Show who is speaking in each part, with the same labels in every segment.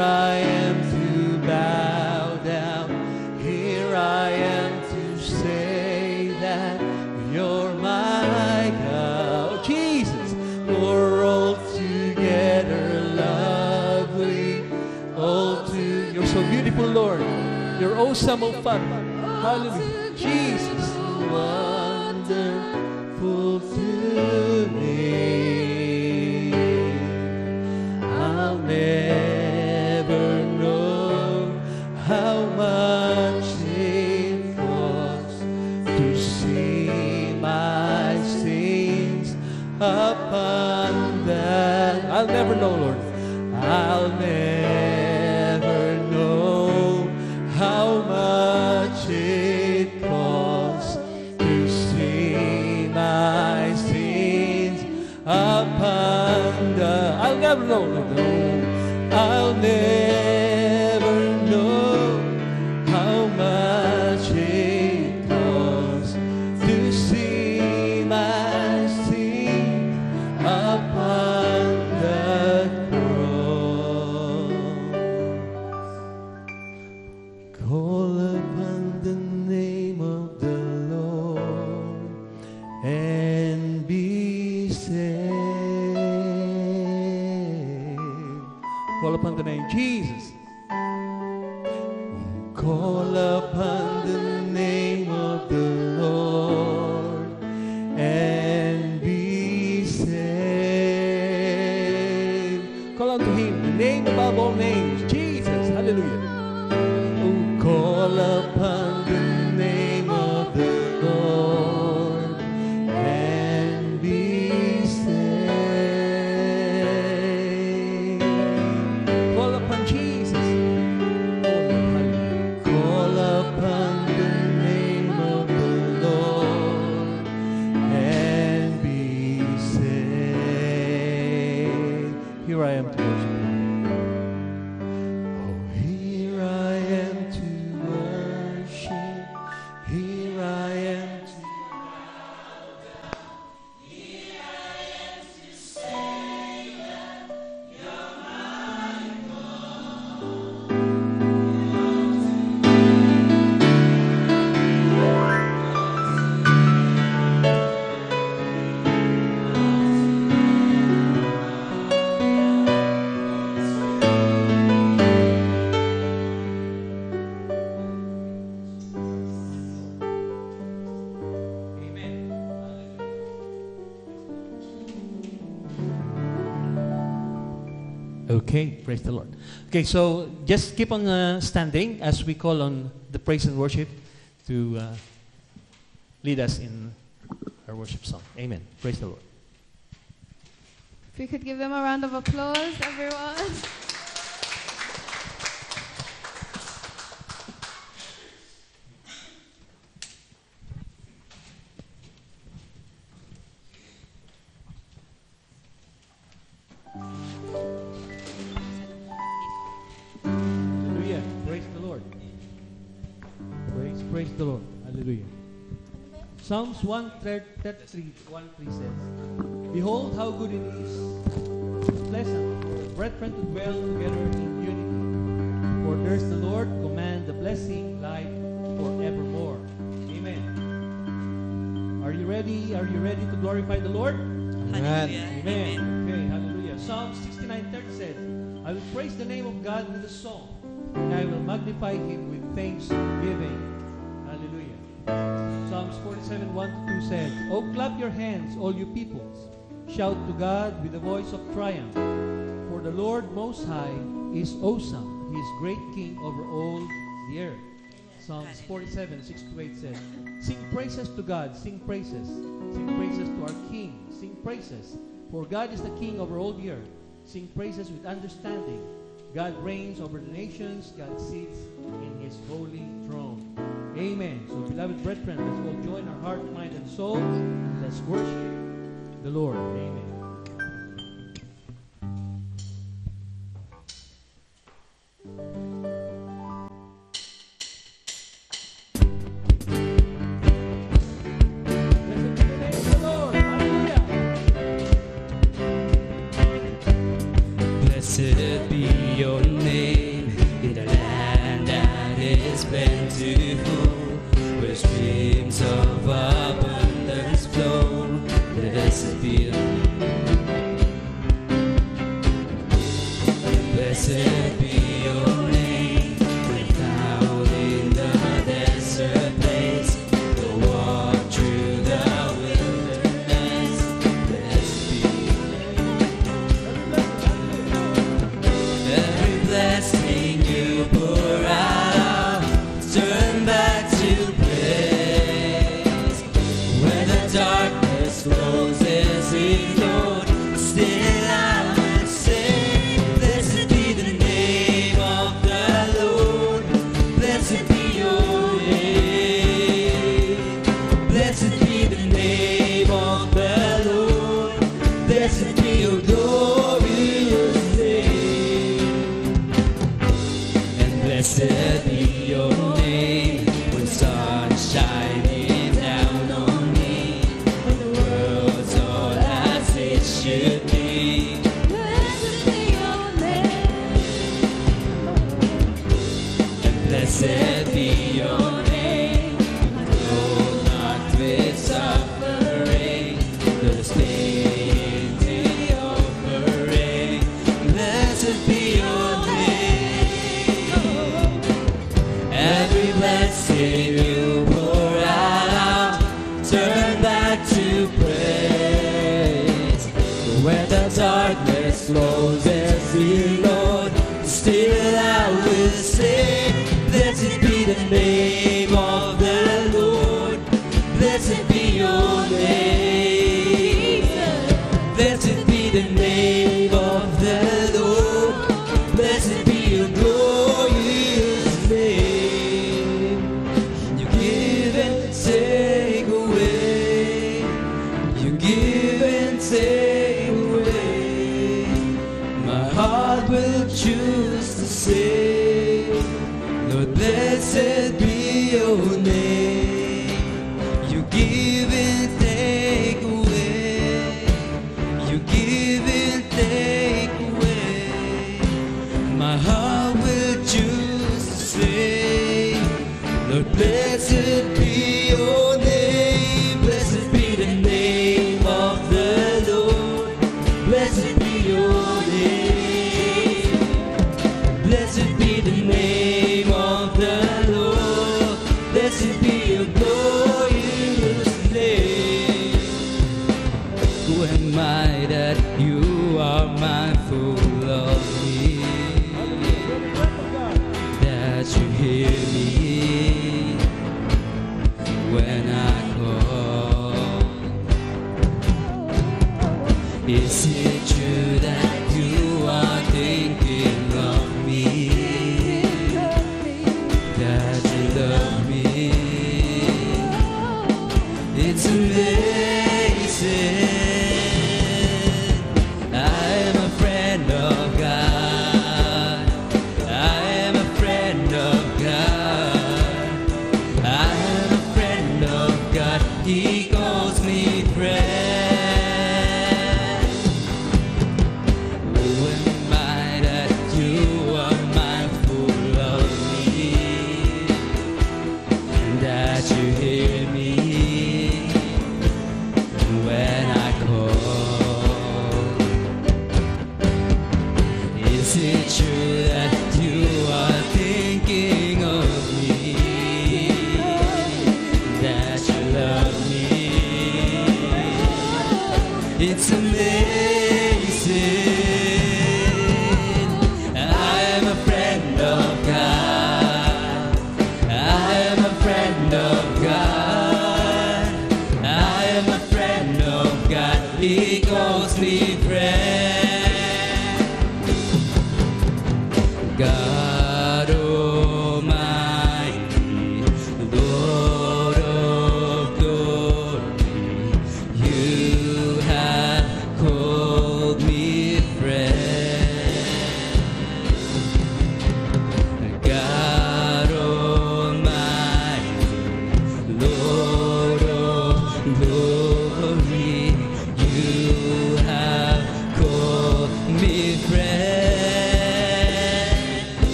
Speaker 1: I
Speaker 2: am to bow down. Here I am to say that you're my
Speaker 1: God. Jesus, we're all
Speaker 2: together lovely. All to you're so beautiful, Lord.
Speaker 1: You're awesome, O Father. Hallelujah.
Speaker 2: Jesus, wonder.
Speaker 1: Okay, praise the Lord. Okay, so just keep on uh, standing as we call on the praise and worship to uh, lead us in our worship song. Amen. Praise the Lord.
Speaker 3: If we could give them a round of applause, everyone.
Speaker 1: the Lord. Hallelujah. Psalms 133, 1 3 says, Behold how good it is, pleasant for the brethren to dwell together in unity. For there's the Lord command the blessing, life forevermore. Amen. Are you ready? Are you ready to glorify the Lord?
Speaker 4: Hallelujah.
Speaker 1: Amen. Okay, hallelujah. Psalm 69:30 says, I will praise the name of God with a song, and I will magnify him with thanksgiving. Psalms 47, 1 to 2 says, Oh, clap your hands, all you peoples. Shout to God with a voice of triumph. For the Lord Most High is awesome. He is great King over all the earth. Psalms 47, 6 to 8 says, Sing praises to God, sing praises. Sing praises to our King, sing praises. For God is the King over all the earth. Sing praises with understanding. God reigns over the nations, God sits in his holy throne. Amen. So, beloved brethren, let's all join our heart, mind, and soul. Let's worship the Lord. Amen. esse que eu dou.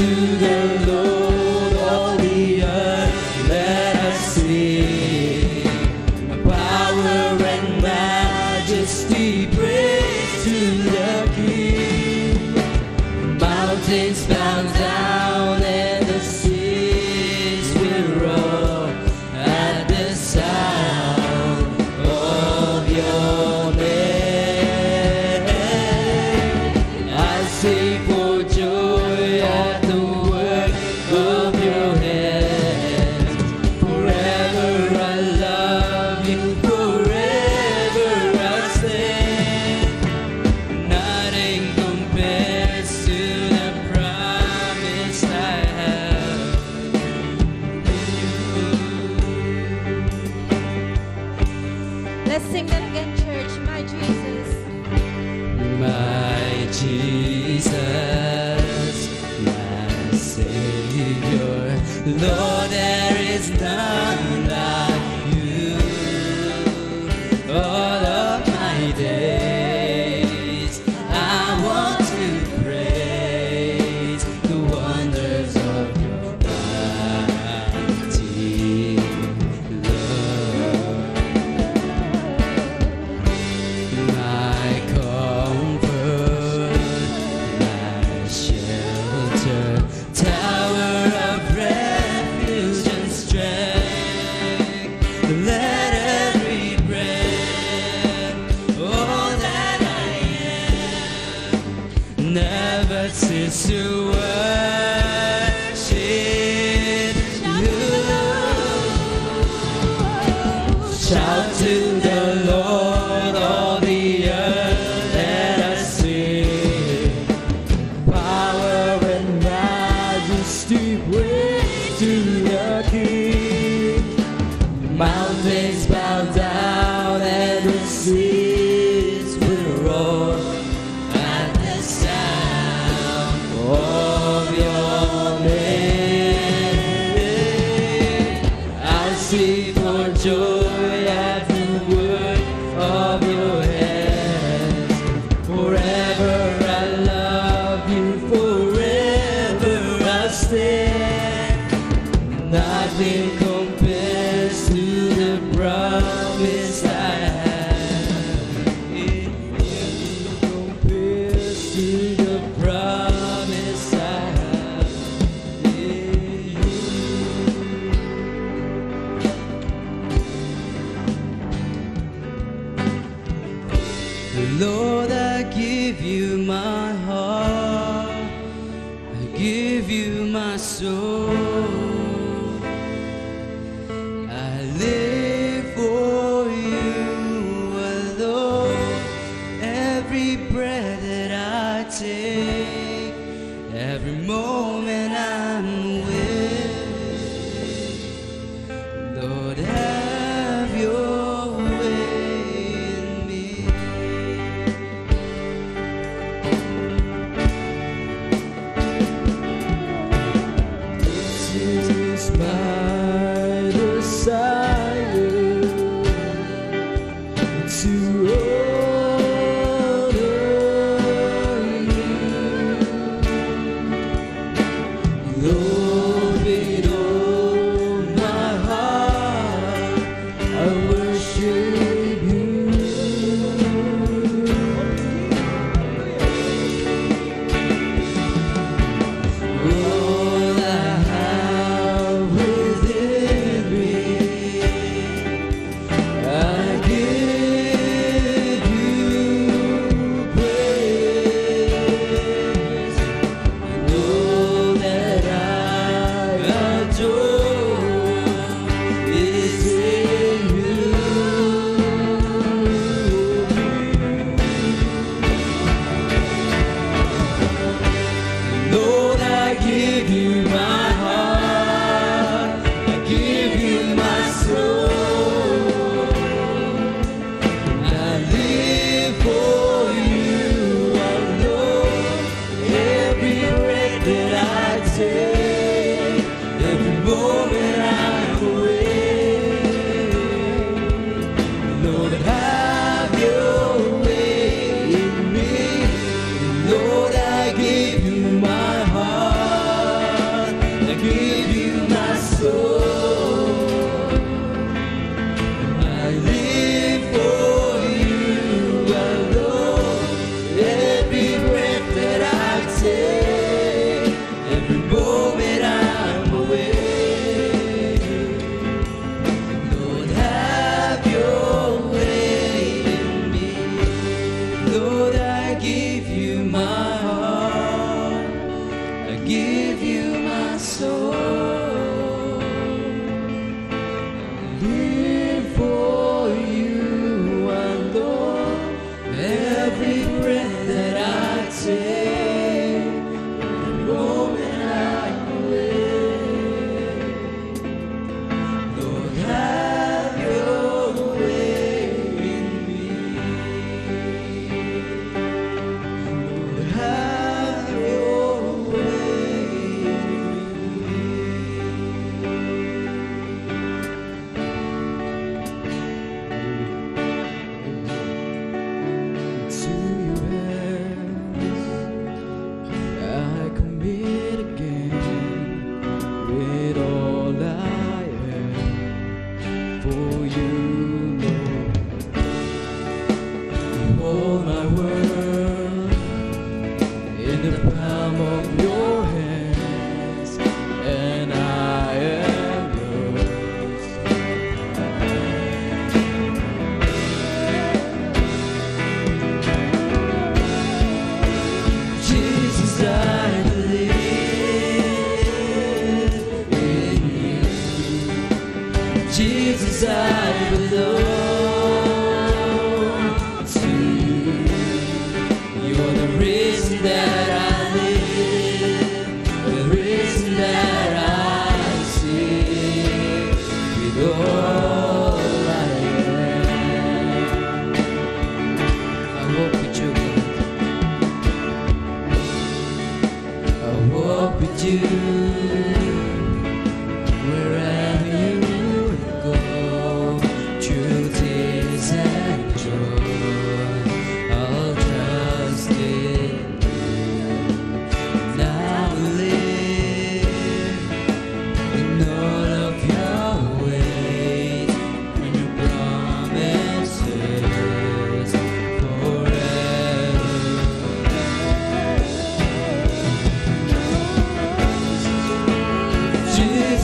Speaker 1: To Shout to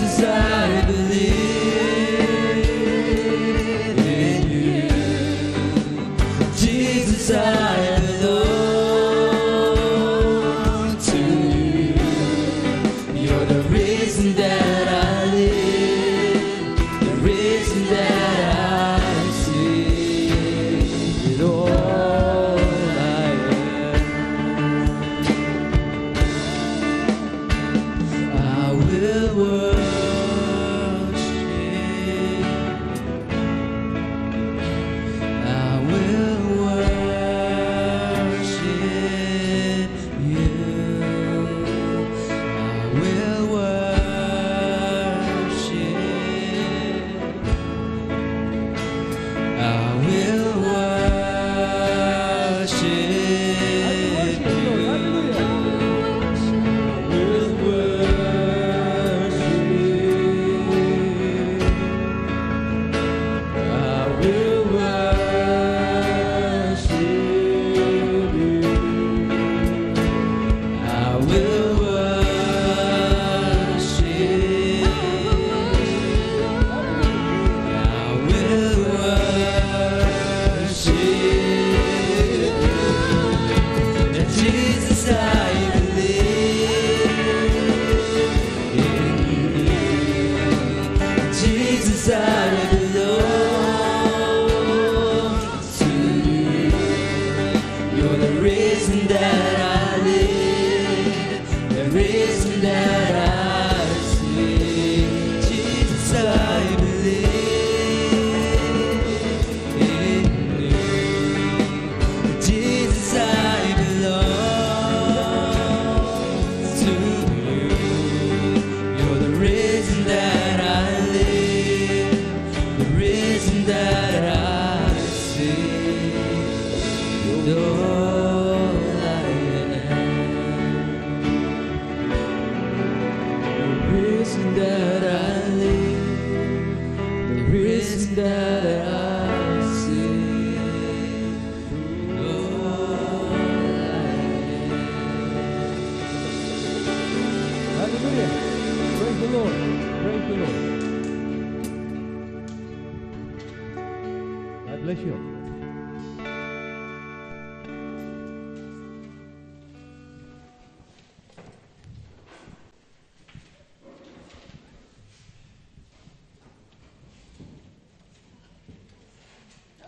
Speaker 1: as I believe.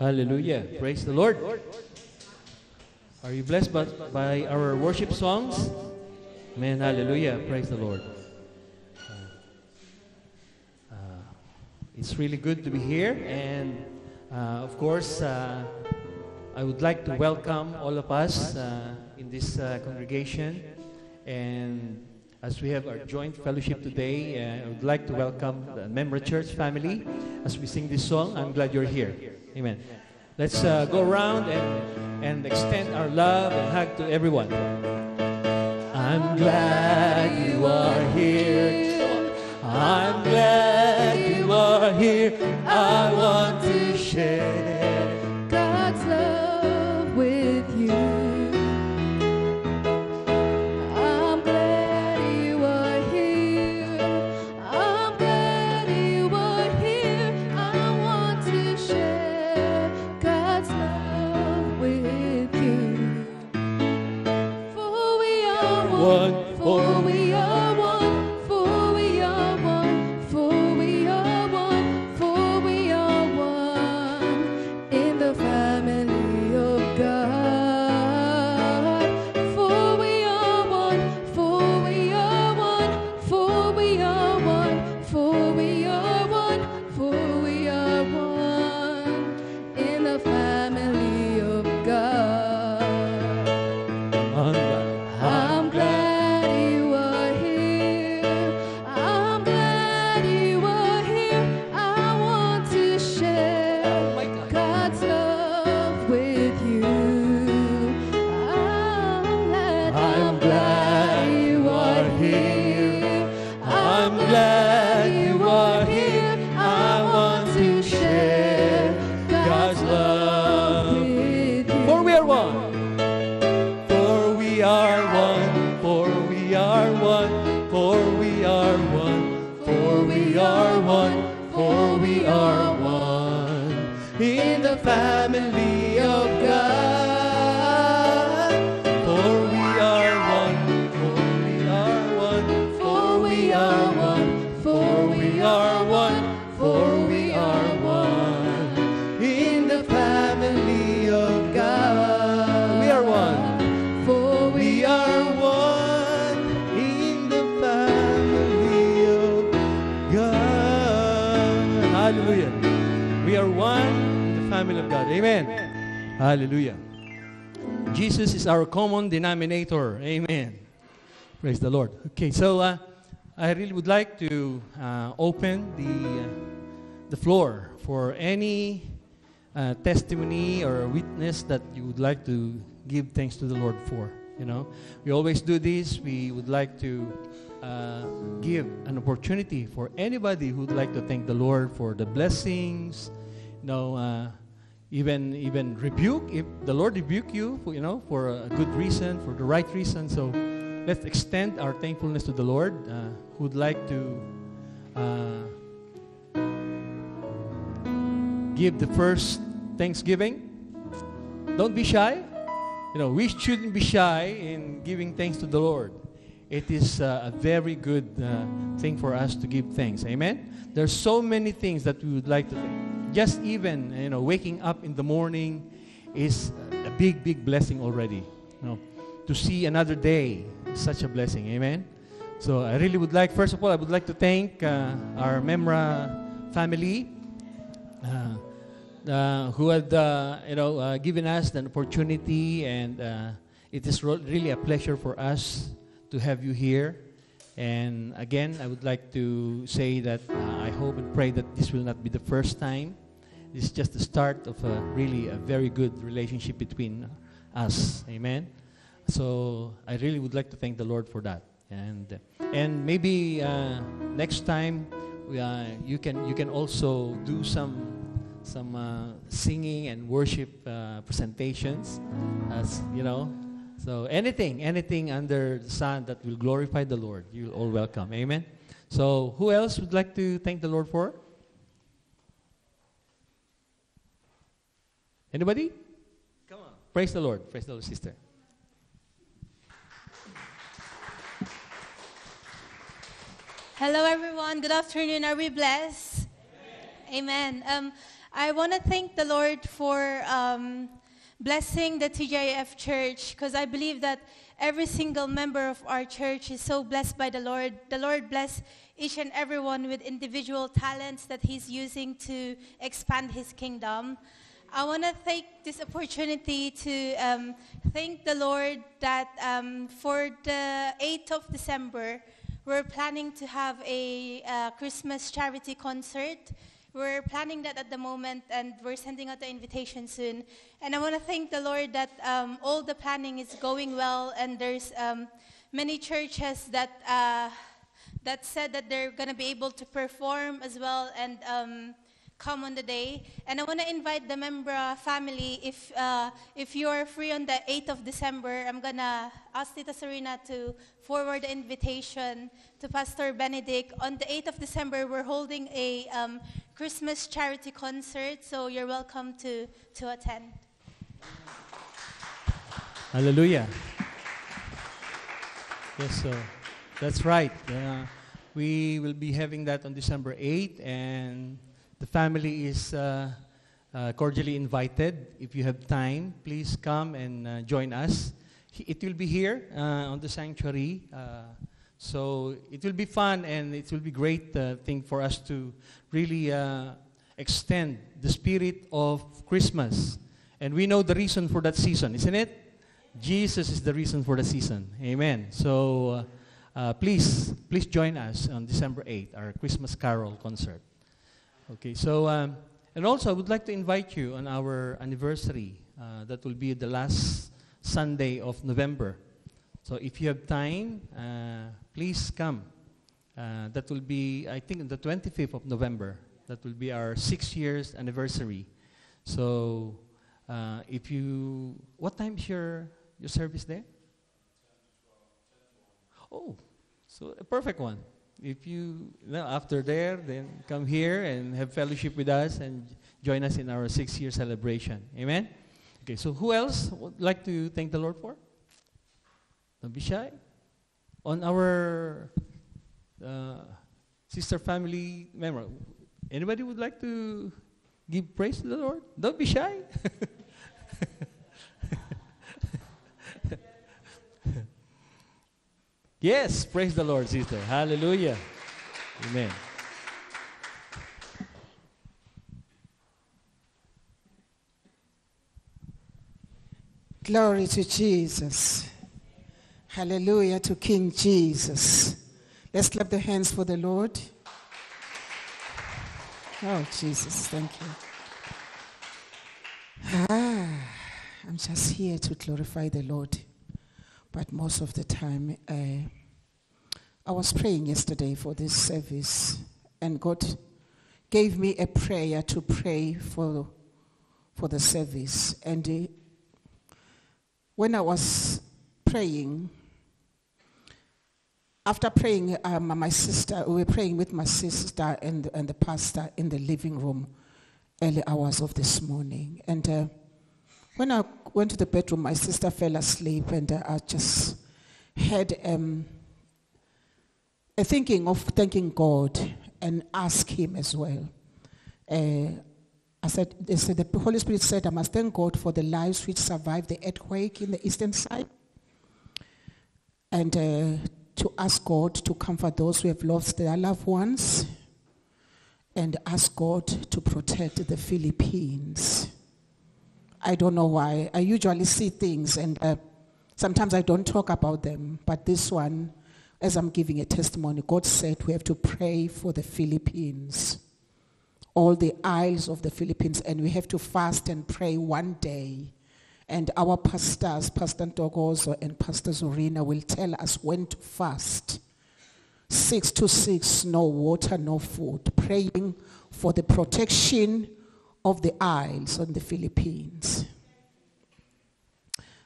Speaker 2: Hallelujah. Praise the Lord. Are you blessed by, by our worship songs? Amen. Hallelujah. Praise the Lord. Uh, it's really good to be here. And uh, of course, uh, I would like to welcome all of us uh, in this uh, congregation. And as we have our joint fellowship today, uh, I would like to welcome the MEMRA church family as we sing this song. I'm glad you're here. Amen. Let's uh, go around and, and extend our love and hug to everyone. I'm glad you are here. I'm glad you are here. I want to share.
Speaker 5: One. For we are
Speaker 2: our common denominator. Amen. Praise the Lord. Okay, so uh, I really would like to uh, open the, uh, the floor for any uh, testimony or witness that you would like to give thanks to the Lord for. You know, we always do this. We would like to uh, give an opportunity for anybody who would like to thank the Lord for the blessings you know, uh, even even rebuke if the Lord rebuke you, for, you know, for a good reason, for the right reason. So let's extend our thankfulness to the Lord. Uh, who'd like to uh, give the first Thanksgiving? Don't be shy. You know, we shouldn't be shy in giving thanks to the Lord. It is uh, a very good uh, thing for us to give thanks. Amen. There's so many things that we would like to thank. Just even you know, waking up in the morning is a big, big blessing already. You know, to see another day such a blessing. Amen. So I really would like, first of all, I would like to thank uh, our Memra family. Uh, uh, who had uh, you know uh, given us an opportunity, and uh, it is really a pleasure for us to have you here. And again, I would like to say that uh, I hope and pray that this will not be the first time. This is just the start of a really a very good relationship between us. Amen. So I really would like to thank the Lord for that. And and maybe uh, next time we, uh, you can you can also do some some uh, singing and worship uh, presentations, as you know. So anything, anything under the sun that will glorify the Lord, you're all welcome. Amen. So who else would like to thank the Lord for? Anybody? Come on. Praise the Lord. Praise the Lord, sister.
Speaker 6: Hello, everyone. Good afternoon. Are we blessed? Amen. Um, I want to thank the Lord for um, blessing the TGIF church because I believe that every single member of our church is so blessed by the Lord. The Lord bless each and everyone with individual talents that He's using to expand His kingdom. I want to take this opportunity to um, thank the Lord that um, for the 8th of December, we're planning to have a uh, Christmas charity concert. We're planning that at the moment, and we're sending out the invitation soon. And I want to thank the Lord that um, all the planning is going well, and there's um, many churches that uh, that said that they're going to be able to perform as well and um, come on the day. And I want to invite the Memra family, if, uh, if you're free on the 8th of December, I'm going to ask Tita Serena to forward the invitation to Pastor Benedict. On the 8th of December, we're holding a um, Christmas charity concert, so you're welcome to, to attend.
Speaker 2: Hallelujah. Yes, so that's right. Uh, we will be having that on December 8th, and the family is uh, uh, cordially invited. If you have time, please come and uh, join us. It will be here uh, on the sanctuary. So it will be fun and it will be great uh, thing for us to really uh, extend the spirit of Christmas. And we know the reason for that season, isn't it? Jesus is the reason for the season. Amen. So uh, uh, please, please join us on December 8th, our Christmas Carol concert. Okay, so, um, and also I would like to invite you on our anniversary. Uh, that will be the last Sunday of November. So if you have time, uh, please come. Uh, that will be, I think, the 25th of November. That will be our six years anniversary. So uh, if you, what time is your, your service there? Oh, so a perfect one. If you, after there, then come here and have fellowship with us and join us in our six-year celebration. Amen? Okay, so who else would like to thank the Lord for? Don't be shy. On our uh, sister family member, anybody would like to give praise to the Lord? Don't be shy. yes, praise the Lord, sister. Hallelujah. Amen.
Speaker 7: Glory to Jesus. Hallelujah to King Jesus. Let's clap the hands for the Lord. Oh, Jesus, thank you. Ah, I'm just here to glorify the Lord. But most of the time, uh, I was praying yesterday for this service, and God gave me a prayer to pray for, for the service. And uh, when I was praying, after praying, um, my sister, we were praying with my sister and, and the pastor in the living room early hours of this morning. And uh, when I went to the bedroom, my sister fell asleep, and uh, I just had um, a thinking of thanking God and ask Him as well. Uh, I said, said, the Holy Spirit said, I must thank God for the lives which survived the earthquake in the eastern side, and uh, to ask God to comfort those who have lost their loved ones, and ask God to protect the Philippines. I don't know why. I usually see things and uh, sometimes I don't talk about them. But this one, as I'm giving a testimony, God said we have to pray for the Philippines, all the isles of the Philippines, and we have to fast and pray one day. And our pastors, Pastor Ntokozo and Pastor Zorina, will tell us when to fast. Six to six, no water, no food. Praying for the protection of the isles on the Philippines.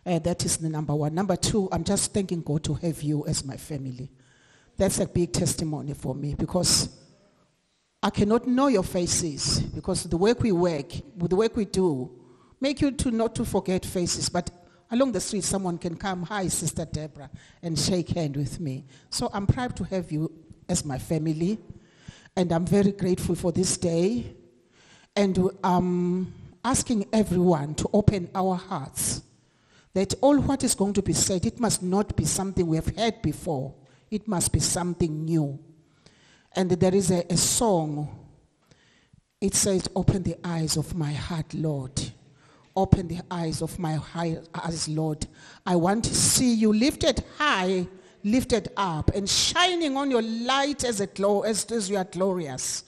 Speaker 7: Uh, that is the number one. Number two, I'm just thanking God to have you as my family. That's a big testimony for me because I cannot know your faces because the work we work, the work we do, make you to not to forget faces. But along the street, someone can come, hi, Sister Deborah, and shake hand with me. So I'm proud to have you as my family, and I'm very grateful for this day. And I'm asking everyone to open our hearts that all what is going to be said, it must not be something we have heard before. It must be something new. And there is a, a song. It says, Open the eyes of my heart, Lord. Open the eyes of my eyes, Lord. I want to see you lifted high, lifted up, and shining on your light as, a glow, as, as you are glorious.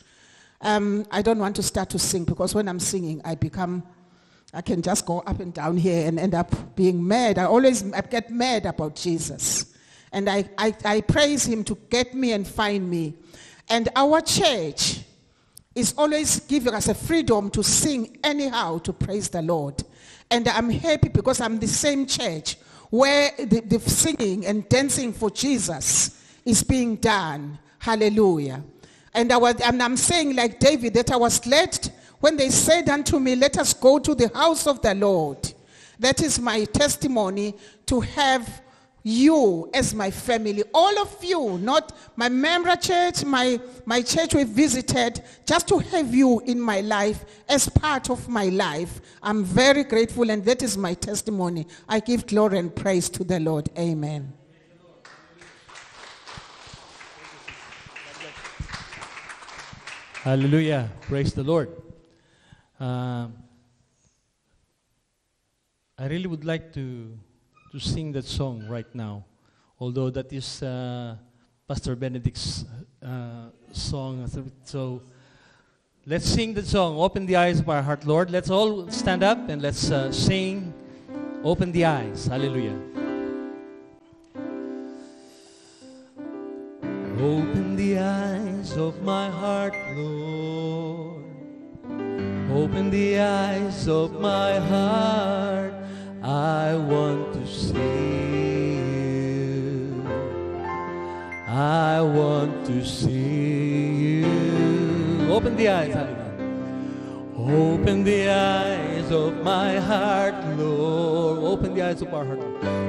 Speaker 7: Um, I don't want to start to sing because when I'm singing, I become, I can just go up and down here and end up being mad. I always I get mad about Jesus. And I, I, I praise him to get me and find me. And our church is always giving us a freedom to sing anyhow to praise the Lord. And I'm happy because I'm the same church where the, the singing and dancing for Jesus is being done. Hallelujah. And, I was, and I'm saying, like David, that I was glad when they said unto me, Let us go to the house of the Lord. That is my testimony to have you as my family. All of you, not my member church, my, my church we visited, just to have you in my life as part of my life. I'm very grateful, and that is my testimony. I give glory and praise to the Lord. Amen.
Speaker 2: Hallelujah. Praise the Lord. Um, I really would like to, to sing that song right now, although that is uh, Pastor Benedict's uh, song. So let's sing the song, Open the Eyes of Our Heart, Lord. Let's all stand up and let's uh, sing, Open the Eyes. Hallelujah. Open the eyes of my heart, Lord. Open the eyes of my heart. I want to see you. I want to see you. Open the eyes, hallelujah. Open the eyes of my heart, Lord. Open the eyes of our heart.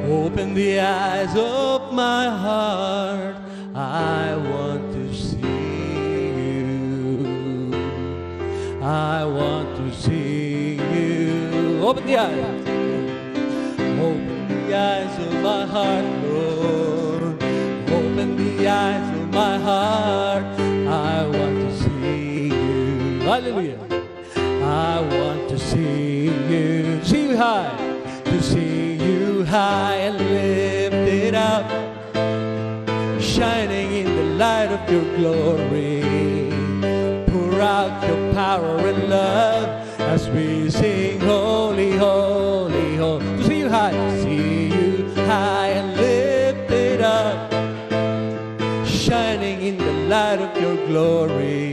Speaker 2: Open the eyes of my heart. I want to see you. I want to see you. Open the eyes. Eyes of my heart, Lord. Open the eyes of my heart. I want to see you. Hallelujah. I want to see you. See you high. To see you high and lifted up shining in the light of your glory. Pour out your power and love as we sing, Holy, Holy, light of your glory.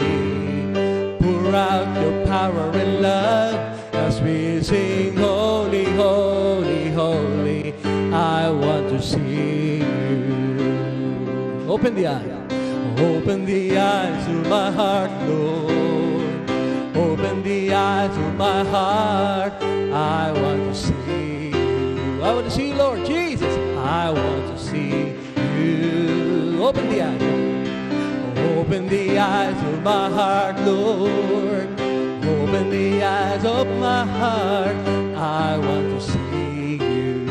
Speaker 2: Pour out your power and love as we sing, Holy, Holy, Holy. I want to see you. Open the eyes. Open the eyes of my heart, Lord. Open the eyes of my heart. I want to see you. I want to see you, Lord Jesus. I want to see you. Open the eyes. Open the eyes of my heart, Lord. Open the eyes of my heart. I want to see you.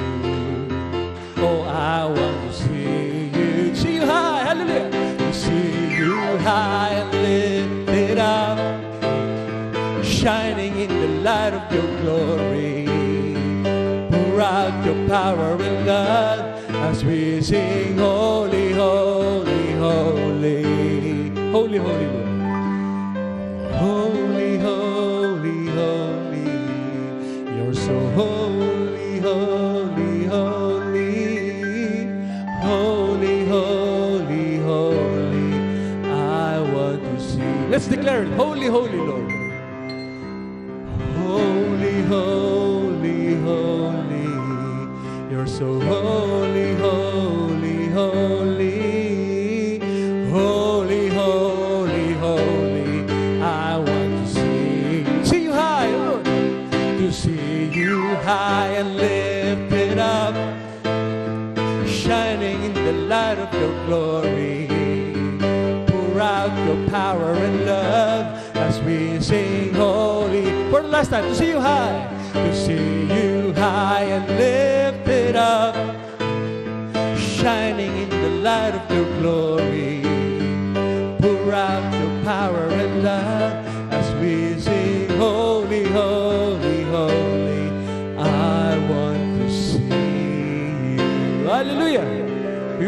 Speaker 2: Oh, I want to see you. See you high, hallelujah. See you high and lifted up, shining in the light of your glory. Pour out your power and love as we sing, Holy, Holy, Holy, Holy, Holy, Lord. Holy, holy, holy. You're so holy, holy, holy. Holy, holy, holy. I want to see. Let's declare it. Holy, holy, Lord. Holy, holy, holy. You're so holy, holy, holy. Your glory. Pour out your power and love as we sing holy. For the last time, to see you high, to see you high and lifted up, shining in the light of your glory. Pour out your power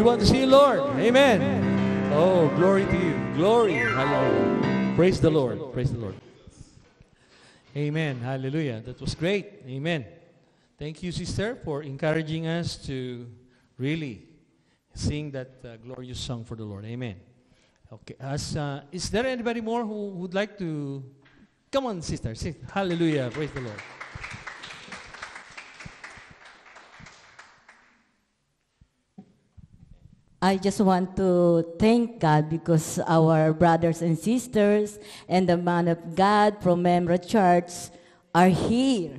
Speaker 2: want to see you, Lord. Amen. Oh, glory to you. Glory. Hallelujah. Praise the Lord. Praise the Lord. Amen. Hallelujah. That was great. Amen. Thank you, sister, for encouraging us to really sing that uh, glorious song for the Lord. Amen. Okay. As uh, is there anybody more who would like to come on, sister? Sit. Hallelujah. Praise the Lord.
Speaker 8: I just want to thank God because our brothers and sisters and the man of God from Memra Church are here.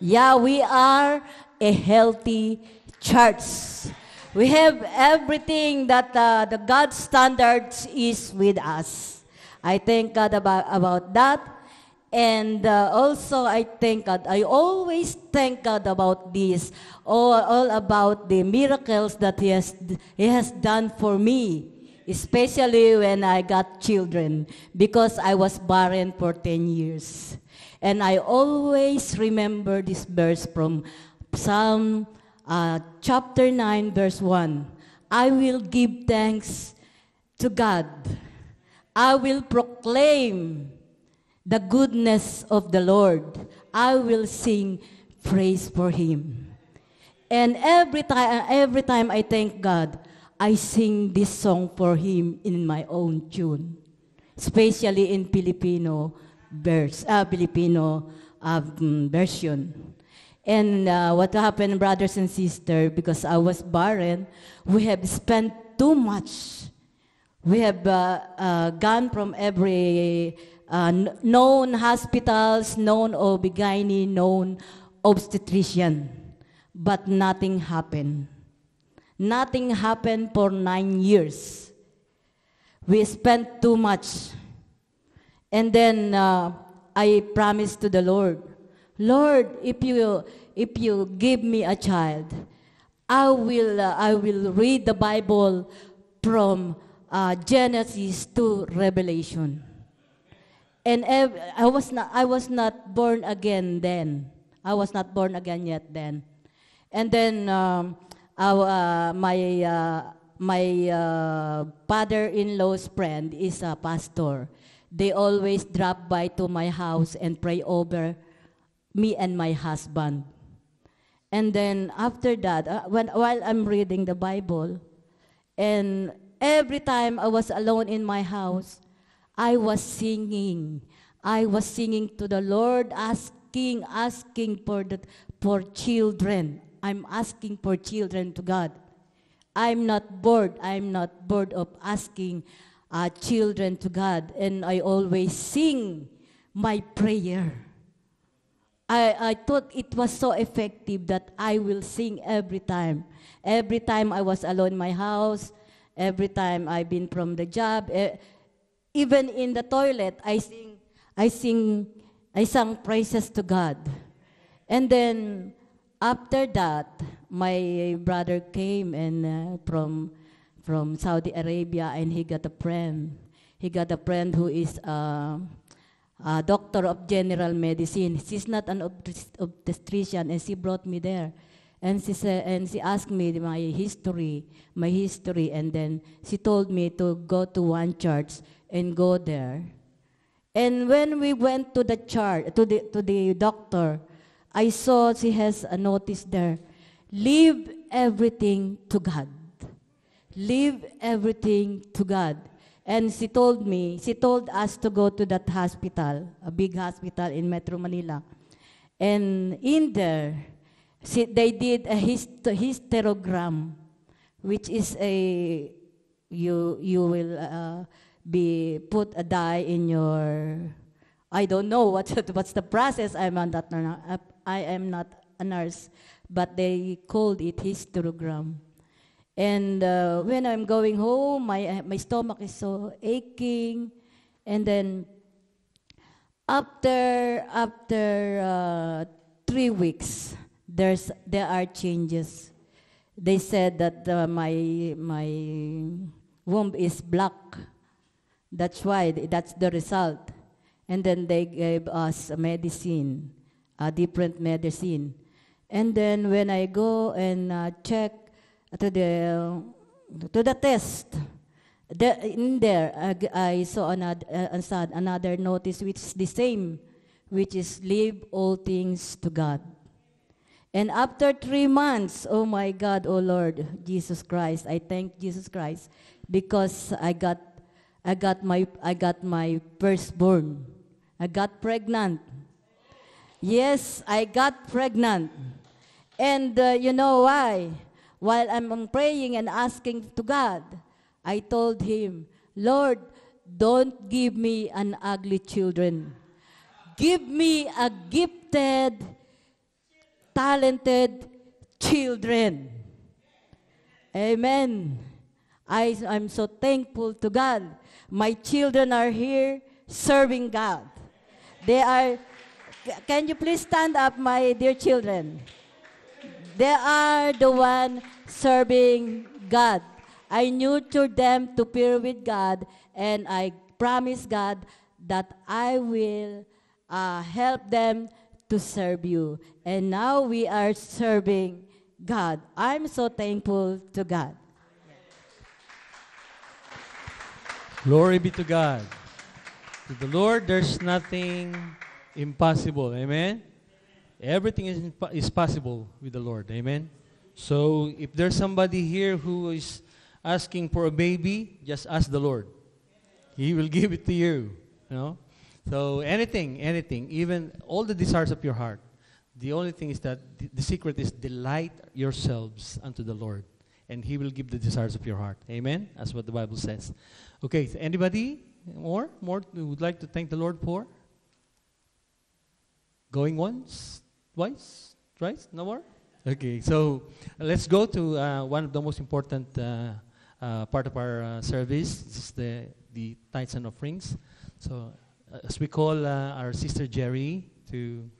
Speaker 8: Yeah, we are a healthy church. We have everything that uh, the God standards is with us. I thank God about, about that. And uh, also, I thank God. I always thank God about this, all, all about the miracles that He has, he has done for me, especially when I got children, because I was barren for 10 years. And I always remember this verse from Psalm uh, chapter 9, verse 1. I will give thanks to God. I will proclaim the goodness of the Lord. I will sing praise for him. And every time every time I thank God, I sing this song for him in my own tune, especially in Filipino verse, uh, Filipino um, version. And uh, what happened, brothers and sisters, because I was barren, we have spent too much. We have uh, uh, gone from every uh, known hospitals, known OB-GYN, known obstetrician, but nothing happened. Nothing happened for nine years. We spent too much. And then uh, I promised to the Lord, Lord, if you if you give me a child, I will uh, I will read the Bible from uh, Genesis to Revelation. And ev- I was not I was not born again then. I was not born again yet then. And then um, uh, my uh, my uh, father-in-law's friend is a pastor. They always drop by to my house and pray over me and my husband. And then after that, uh, when while I'm reading the Bible, and every time I was alone in my house, I was singing. I was singing to the Lord, asking, asking for the for children. I'm asking for children to God. I'm not bored. I'm not bored of asking uh, children to God, and I always sing my prayer. I, I thought it was so effective that I will sing every time. Every time I was alone in my house, every time I've been from the job, even in the toilet, I sing, I sing, I sang praises to God. And then after that, my brother came and uh, from from Saudi Arabia, and he got a friend. He got a friend who is uh, a doctor of general medicine. She's not an obst- obstetrician, and she brought me there. And she said, and she asked me my history, my history, and then she told me to go to one church and go there. And when we went to the church, to the to the doctor, I saw she has a notice there. Leave everything to God. Leave everything to God. And she told me, she told us to go to that hospital, a big hospital in Metro Manila. And in there, she, they did a hist- hysterogram, which is a, you, you will uh, be put a dye in your, I don't know what's, what's the process. I'm not, I am not a nurse, but they called it hysterogram. And uh, when I'm going home, my, my stomach is so aching. And then after, after uh, three weeks, there's, there are changes. They said that uh, my, my womb is black. That's why, that's the result. And then they gave us a medicine, a different medicine. And then when I go and uh, check to the to the test, in there I saw another uh, another notice which is the same, which is leave all things to God. And after three months, oh my God, oh Lord Jesus Christ, I thank Jesus Christ because I got I got my I got my firstborn. I got pregnant. Yes, I got pregnant. And uh, you know why? While I'm praying and asking to God, I told him, Lord, don't give me an ugly children. Give me a gifted, talented children. Amen. I, I'm so thankful to God. My children are here serving God. They are, can you please stand up, my dear children? They are the one serving God. I nurture them to peer with God, and I promise God that I will uh, help them to serve you. And now we are serving God. I'm so thankful to God.
Speaker 2: Glory be to God. To the Lord, there's nothing impossible. Amen? Everything is, is possible with the Lord. Amen? So, if there's somebody here who is asking for a baby, just ask the Lord. He will give it to you. You know? So, anything, anything, even all the desires of your heart. The only thing is that the, the secret is delight yourselves unto the Lord, and He will give the desires of your heart. Amen? That's what the Bible says. Okay, so anybody more? More would like to thank the Lord for? Going once, twice, thrice? No more? Okay, so let's go to uh, one of the most important uh, uh, part of our uh, service. This is the, the tithes and offerings. So as we call uh, our sister Jerry to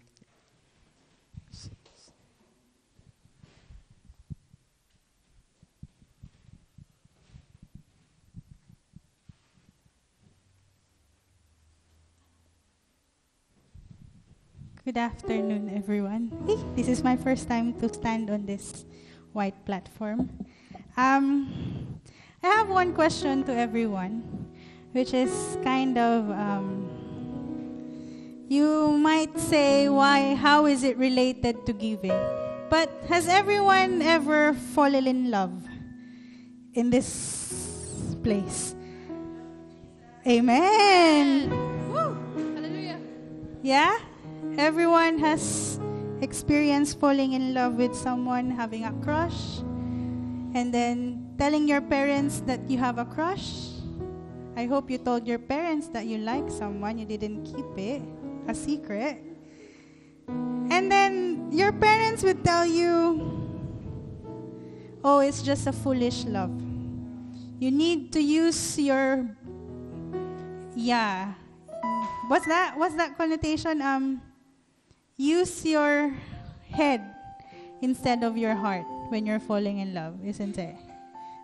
Speaker 9: Good afternoon, everyone. Hey, this is my first time to stand on this white platform. Um, I have one question to everyone, which is kind of um, you might say, why? How is it related to giving? But has everyone ever fallen in love in this place? Amen.
Speaker 5: Woo! Hallelujah.
Speaker 9: Yeah? Everyone has experienced falling in love with someone, having a crush, and then telling your parents that you have a crush. I hope you told your parents that you like someone, you didn't keep it a secret. And then your parents would tell you, oh, it's just a foolish love. You need to use your, yeah. What's that? What's that connotation? Um, use your head instead of your heart when you're falling in love, isn't it?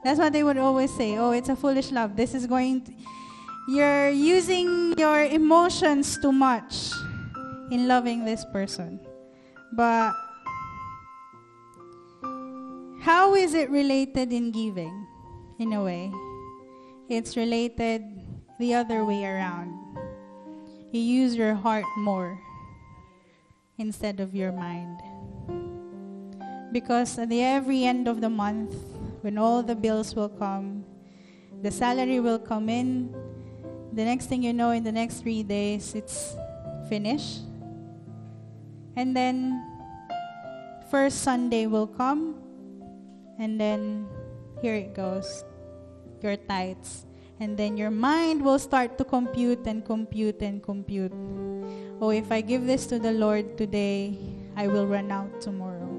Speaker 9: That's what they would always say. Oh, it's a foolish love. This is going to, you're using your emotions too much in loving this person. But how is it related in giving? In a way, it's related the other way around. You use your heart more instead of your mind. Because at the every end of the month, when all the bills will come, the salary will come in, the next thing you know, in the next three days, it's finished. And then, first Sunday will come, and then here it goes your tithes. And then your mind will start to compute and compute and compute. Oh, if I give this to the Lord today, I will run out tomorrow.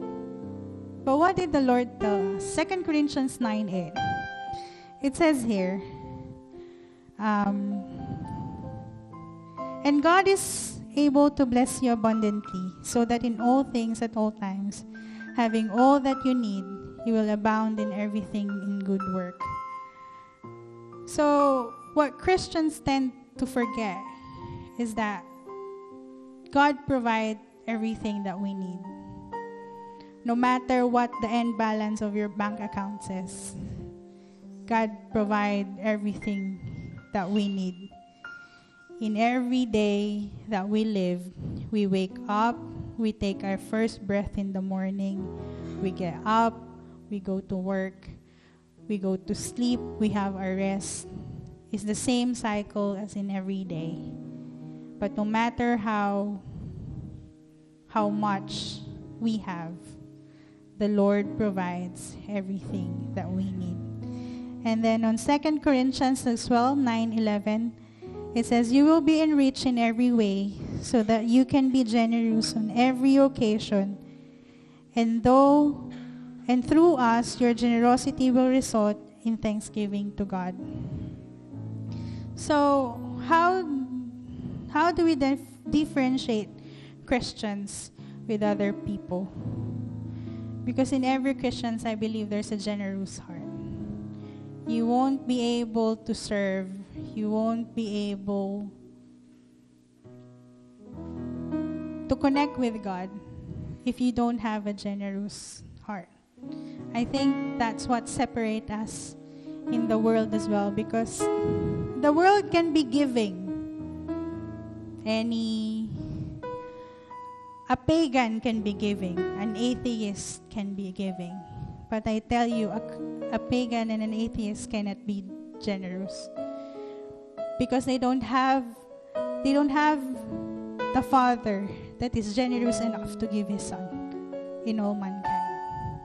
Speaker 9: But what did the Lord tell us? 2 Corinthians 9 8. It says here, um, and God is able to bless you abundantly, so that in all things at all times, having all that you need, you will abound in everything in good work. So, what Christians tend to forget is that God provides everything that we need. No matter what the end balance of your bank account says, God provide everything that we need. In every day that we live, we wake up, we take our first breath in the morning, we get up, we go to work, we go to sleep, we have our rest. It's the same cycle as in every day. But no matter how how much we have, the Lord provides everything that we need. And then on 2 Corinthians as well, 9 11, it says, You will be enriched in every way, so that you can be generous on every occasion. And though and through us, your generosity will result in thanksgiving to God. So, how how do we dif- differentiate Christians with other people? Because in every Christians, I believe there's a generous heart. You won't be able to serve. You won't be able to connect with God if you don't have a generous heart. I think that's what separates us in the world as well because the world can be giving. Any a pagan can be giving, an atheist can be giving. But I tell you, a, a pagan and an atheist cannot be generous because they don't have they don't have the Father that is generous enough to give His Son in all mankind.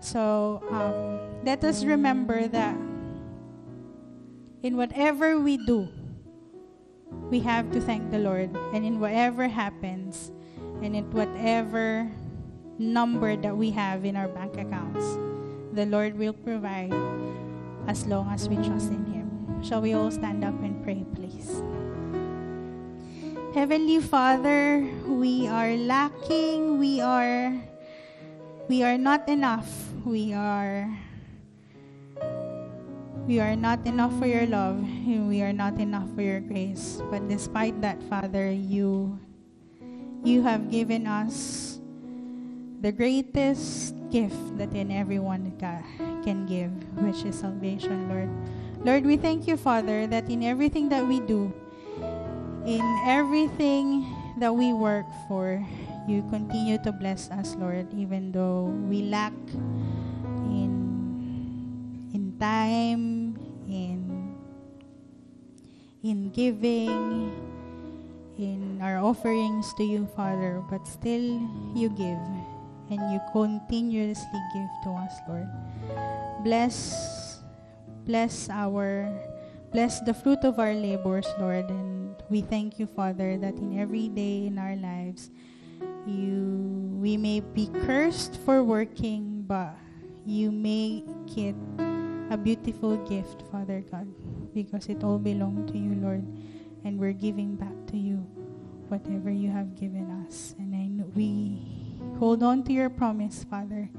Speaker 9: So um, let us remember that in whatever we do, we have to thank the Lord. And in whatever happens, and in whatever number that we have in our bank accounts, the Lord will provide as long as we trust in Him. Shall we all stand up and pray, please? Heavenly Father, we are lacking, we are we are not enough. We are we are not enough for your love, and we are not enough for your grace. But despite that, Father, you you have given us the greatest gift that in everyone ca- can give, which is salvation, Lord. Lord, we thank you, Father, that in everything that we do, in everything that we work for, you continue to bless us, Lord, even though we lack in in time, in in giving, in our offerings to you, Father, but still you give and you continuously give to us, Lord. Bless bless our bless the fruit of our labors, Lord, and we thank you, Father, that in every day in our lives you we may be cursed for working, but you make it a beautiful gift, Father God, because it all belongs to you, Lord, and we're giving back to you whatever you have given us. And hold on to your promise, Father,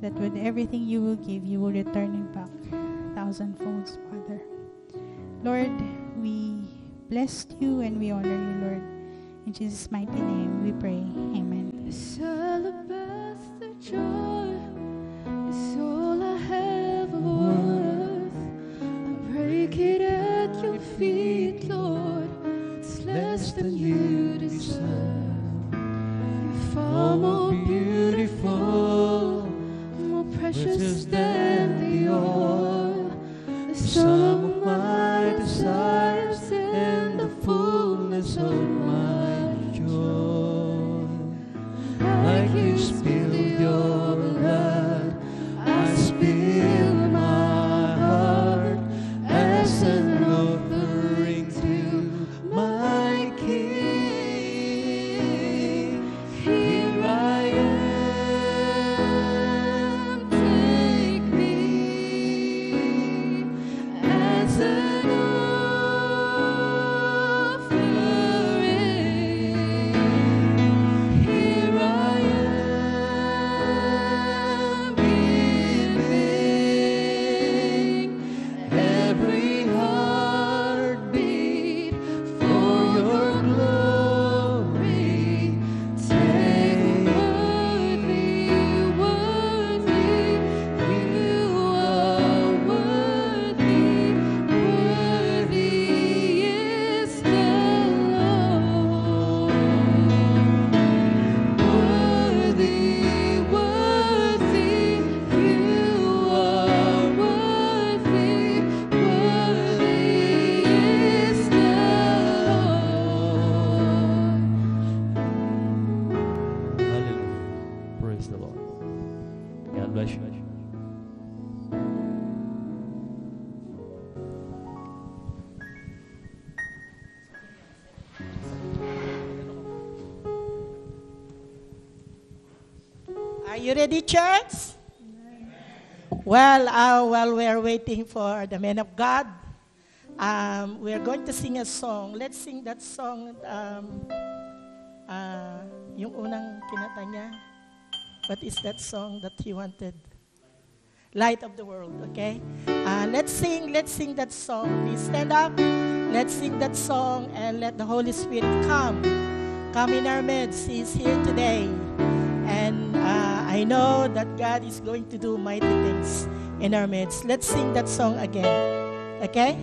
Speaker 9: that with everything you will give, you will return it back thousandfolds, Father. Lord, we bless you and we honor you, Lord. In Jesus' mighty name we pray. Amen.
Speaker 5: At your feet, Lord. It's less than you deserve. Far more beautiful, more precious than the oil. The
Speaker 2: bless you.
Speaker 10: Are you ready, church? Well, uh, while we're waiting for the man of God, um, we're going to sing a song. Let's sing that song. Um, uh, yung unang kinata niya. What is that song that he wanted? Light of the world, okay? Uh, let's sing, let's sing that song. Please stand up. Let's sing that song and let the Holy Spirit come. Come in our midst. He's here today. And uh, I know that God is going to do mighty things in our midst. Let's sing that song again. Okay?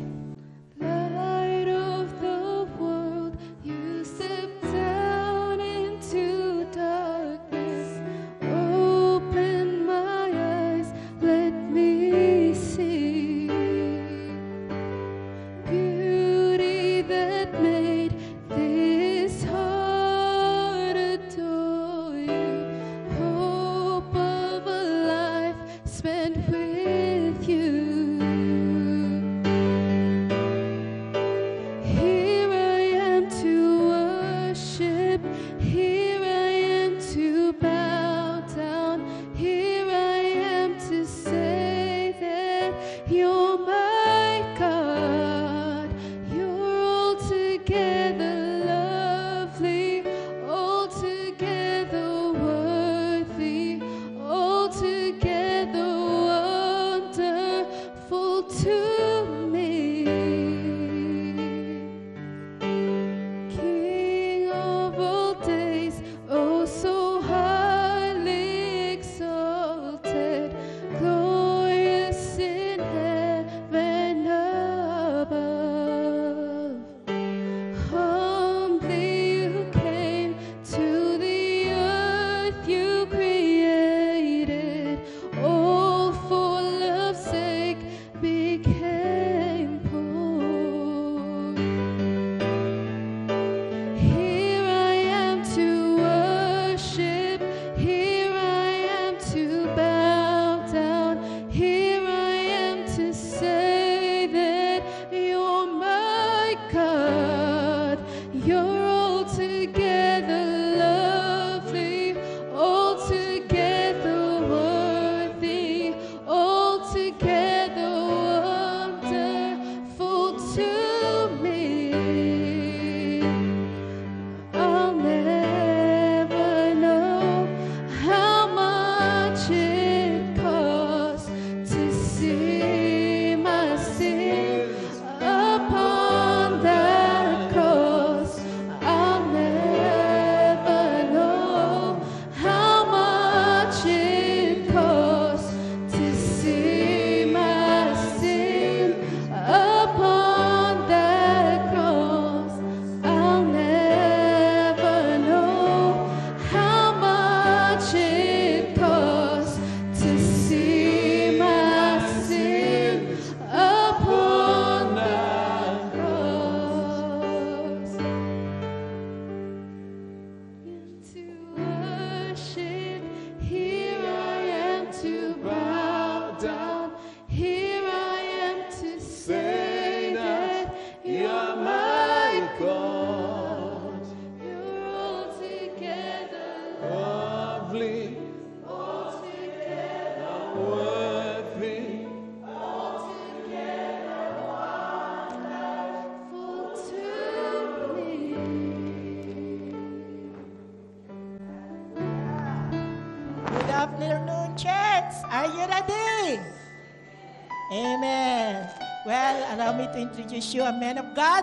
Speaker 10: Introduce you a man of God.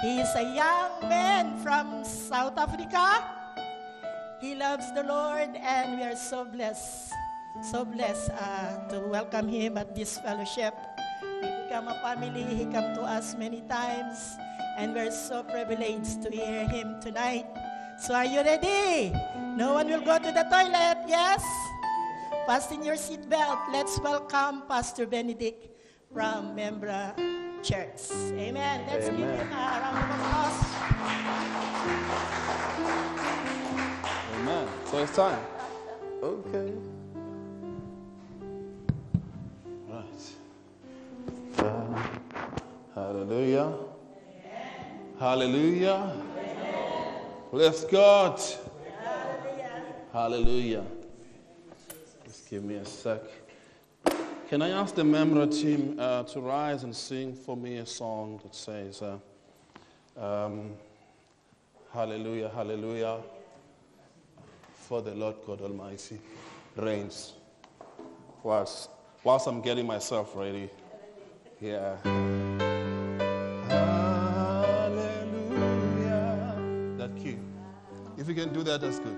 Speaker 10: He is a young man from South Africa. He loves the Lord, and we are so blessed, so blessed uh, to welcome him at this fellowship. We become a family. He come to us many times, and we're so privileged to hear him tonight. So are you ready? No one will go to the toilet, yes? Fasten your seatbelt. Let's welcome Pastor Benedict from Memra Church. Amen. Let's give
Speaker 11: Amen.
Speaker 10: him a round of applause.
Speaker 11: Amen. So it's time. Okay. Right. Uh, hallelujah. Hallelujah. Bless God. Hallelujah. Just give me a sec. Can I ask the Memra team uh, to rise and sing for me a song that says, uh, um, Hallelujah, Hallelujah, for the Lord God Almighty reigns. Whilst, whilst I'm getting myself ready, yeah. Hallelujah. That key. If you can do that, that's good.